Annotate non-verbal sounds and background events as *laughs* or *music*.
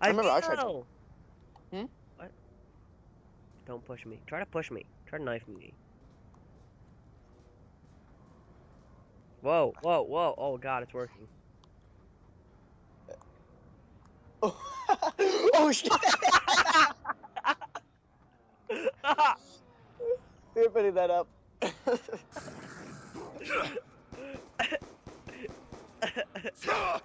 I, remember I tried to- Hmm? What? Don't push me. Try to push me. Try to knife me. Whoa, whoa, whoa. Oh god, it's working. *laughs* oh shit! *laughs* You're putting that up. *laughs*